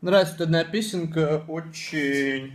нравится одна песенка очень